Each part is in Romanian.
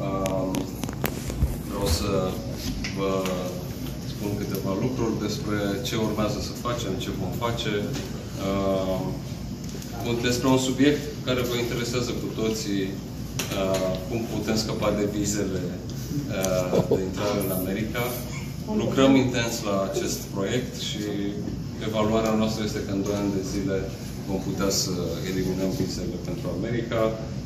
Uh, Vreau să vă spun câteva lucruri despre ce urmează să facem, ce vom face. Uh, Despre un subiect care vă interesează cu toții, uh, cum putem scăpa de vizele uh, de intrare în America. Lucrăm intens la acest proiect și evaluarea noastră este că în 2 ani de zile vom putea să eliminăm vizele pentru America.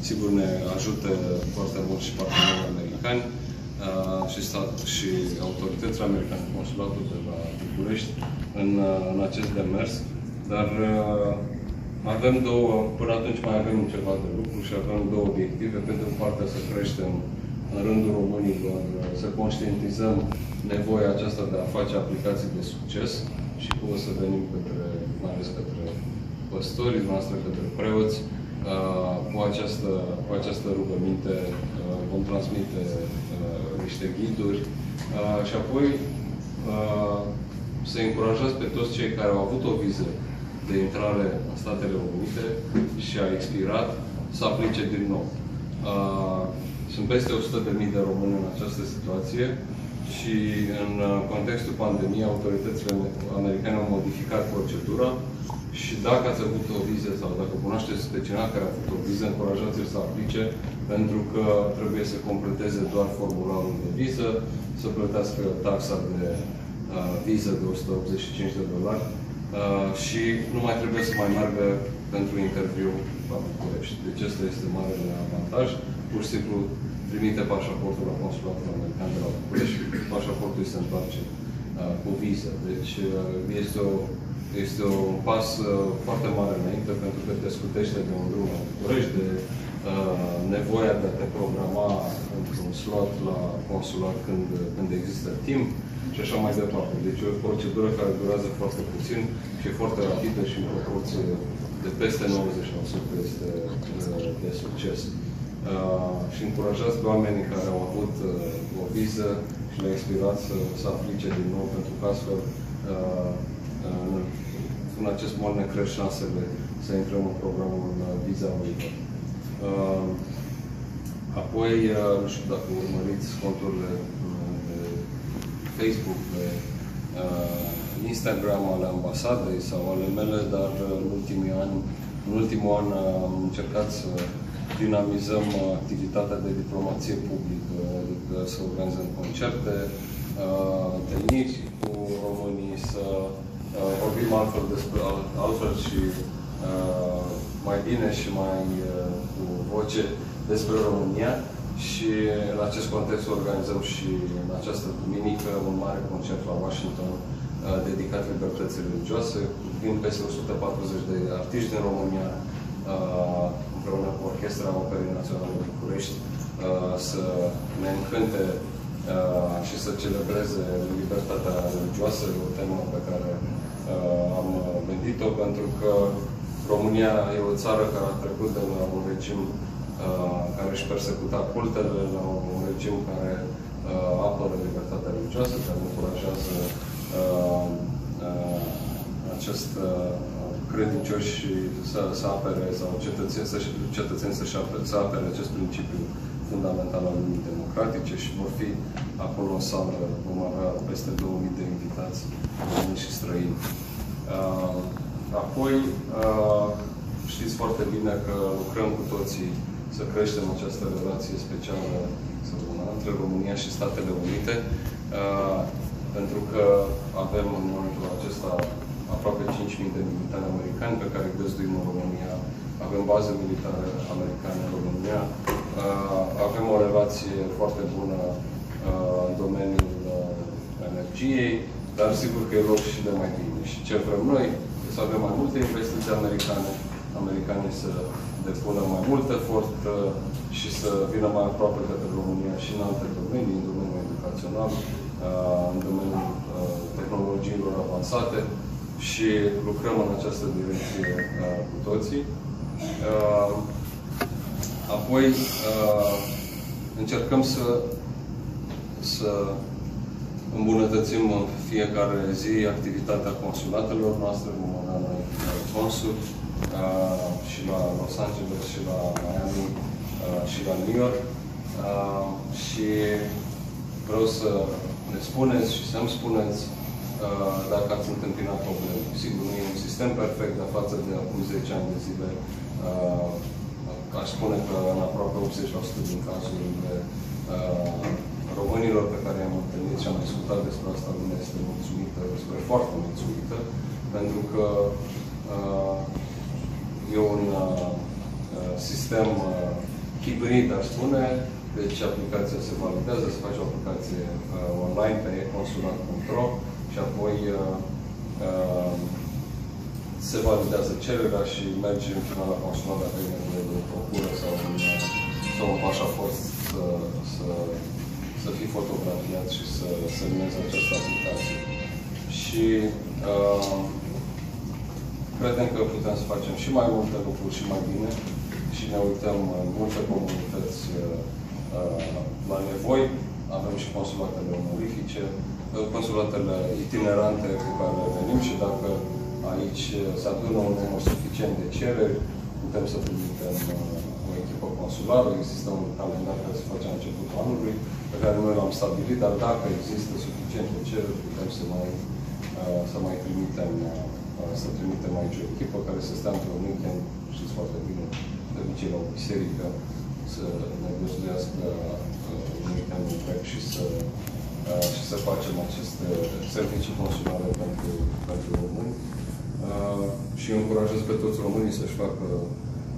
Sigur, ne ajută foarte mult și partenerii americani uh, și, stat, și autoritățile americane, consulatul de la București, în, uh, în acest demers. Dar uh, avem două, până atunci mai avem ceva de lucru și avem două obiective. Pe de o parte să creștem în rândul românilor, să conștientizăm nevoia aceasta de a face aplicații de succes și cum o să venim către, mai ales către păstorii noastre, către preoți, uh, cu această, cu această rugăminte uh, vom transmite uh, niște ghiduri și apoi să încurajați pe toți cei care au avut o viză de intrare în Statele Unite și a expirat să aplice din nou. Sunt peste 100.000 de români în această situație și în contextul pandemiei, autoritățile americane au modificat procedura și dacă ați avut o viză sau dacă cunoașteți pe cineva care a avut o viză, încurajați-l să aplice, pentru că trebuie să completeze doar formularul de viză, să plătească taxa de uh, viză de 185 de dolari uh, și nu mai trebuie să mai meargă pentru interviu la București. Deci asta este mare avantaj. Pur și simplu trimite pașaportul la consulatul american de la București și pașaportul îi se întoarce uh, cu viză. Deci uh, este o este un pas uh, foarte mare înainte pentru că te scutește de un drum la București, de uh, nevoia de a te programa într-un slot la consulat când, când există timp și așa mai departe. Deci e o procedură care durează foarte puțin și e foarte rapidă și în proporție de peste 90% este uh, de succes. Uh, și încurajați pe oamenii care au avut uh, o viză și le-a expirat să, să aplice din nou, pentru că astfel uh, uh, în acest mod ne crește șansele să intrăm în programul Visa Waiver. Uh, apoi, uh, nu știu dacă urmăriți conturile de Facebook, de uh, Instagram ale ambasadei sau ale mele, dar în ultimii ani, în ultimul an am încercat să dinamizăm activitatea de diplomație publică, adică să organizăm concerte, întâlniri cu românii, să Uh, vorbim altfel, despre, altfel și uh, mai bine și mai uh, cu voce despre România și în acest context organizăm și în această duminică un mare concert la Washington dedicat libertății religioase. Vin peste 140 de artiști din România împreună cu Orchestra Operei Naționale de București să ne încânte și să celebreze libertatea religioasă, o temă pe care uh, am gândit-o pentru că România e o țară care a trecut de la un regim uh, care își persecuta cultele la un regim care uh, apără libertatea religioasă, care încurajează uh, uh, acest uh, credincioși să, să apere sau cetățeni, să, cetățeni să-și apere, să apere acest principiu fundamental al lumii democratice și vor fi acolo în sală, vom avea peste 2000 de invitați români și străini. Uh, apoi, uh, știți foarte bine că lucrăm cu toții să creștem această relație specială între România și Statele Unite, uh, pentru că avem în momentul acesta aproape 5.000 de militari americani pe care îi găzduim în România, avem baze militare americane în România, avem o relație foarte bună în domeniul energiei, dar sigur că e loc și de mai bine. Și ce vrem noi să avem mai multe investiții americane, americanii să depună mai mult efort și să vină mai aproape către România și în alte domenii, în domeniul educațional, în domeniul tehnologiilor avansate și lucrăm în această direcție cu toții. Apoi încercăm să, să îmbunătățim în fiecare zi activitatea consulatelor noastre, vom avea noi consul și la Los Angeles, și la Miami, și la New York. și vreau să ne spuneți și să-mi spuneți uh, dacă ați întâmpinat probleme. Sigur, nu e un sistem perfect, dar față de acum 10 ani de zile, uh, aș spune că în aproape 80% din cazurile uh, românilor pe care i-am întâlnit și am discutat despre asta, lumea este mulțumită, despre foarte mulțumită, pentru că uh, e un uh, sistem uh, hibrid, aș spune, deci aplicația se validează, se face o aplicație uh, online pe consulat.ro și apoi uh, uh, se validează cererea și merge în final la consulat dacă e nevoie de o procură sau un, sau un pașaport să, să, să fie fotografiat și să semneze această aplicație. Și uh, credem că putem să facem și mai multe lucruri și mai bine și ne uităm în multe comunități uh, uh, la nevoi. Avem și consulatele onorifice, uh, consulatele itinerante cu care venim și dacă aici se adună un număr suficient de cereri, putem să trimitem o echipă consulară, există un calendar care se face la începutul anului, pe care noi l-am stabilit, dar dacă există suficiente cereri, putem să mai, să mai trimitem să trimitem aici o echipă care să stea într-un weekend, știți foarte bine, de obicei la o biserică, să ne găzduiască uh, un weekend întreg și să, uh, și să facem aceste servicii consulare pentru, pentru români. Uh, și încurajez pe toți românii să-și facă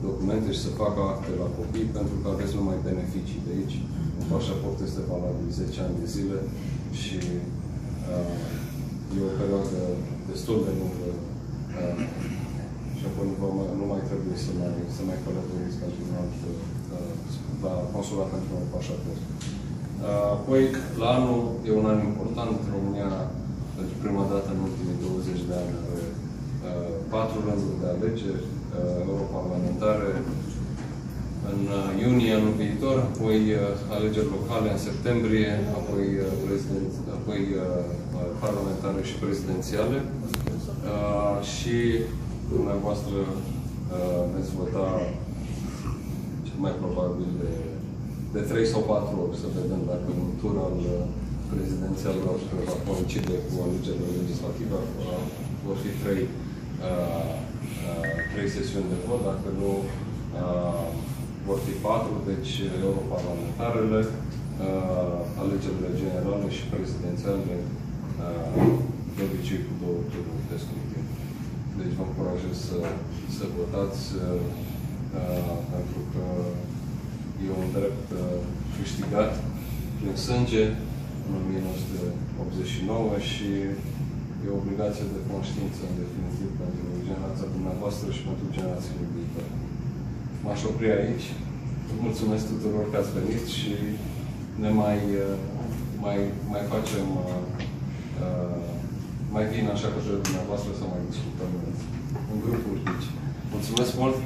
documente și să facă acte la copii, pentru că aveți numai beneficii de aici. Un pașaport este valabil 10 ani de zile și uh, e o perioadă destul de lungă uh, și apoi nu, mai, nu mai trebuie să mai, să mai călătoriți pentru un alt, uh, la consulat pentru un pașaport. Uh, apoi, la anul e un an important. România, pentru prima dată în ultimii 20 de ani, are uh, patru rânduri de alegeri uh, europarlamentare, în uh, iunie anul viitor, apoi uh, alegeri locale în septembrie, apoi, uh, prezident, apoi parlamentare și prezidențiale. Și dumneavoastră veți vota cel mai probabil de, de 3 sau 4 ori, să vedem dacă un tur al prezidențialelor va coincide cu alegerile legislative, vor fi 3, 3 sesiuni de vot, dacă nu vor fi patru, deci europarlamentarele, uh, alegerile generale și prezidențiale, uh, de obicei cu două tururi de scrutin. Deci vă încurajez să, să votați uh, pentru că e un drept câștigat prin sânge în 1989 și e o obligație de conștiință, în definitiv, pentru generația dumneavoastră și pentru generațiile viitoare m-aș opri aici. Mulțumesc tuturor că ați venit și ne mai, uh, mai, mai facem, uh, uh, mai vin așa că dumneavoastră să mai discutăm în grupuri mici. Mulțumesc mult!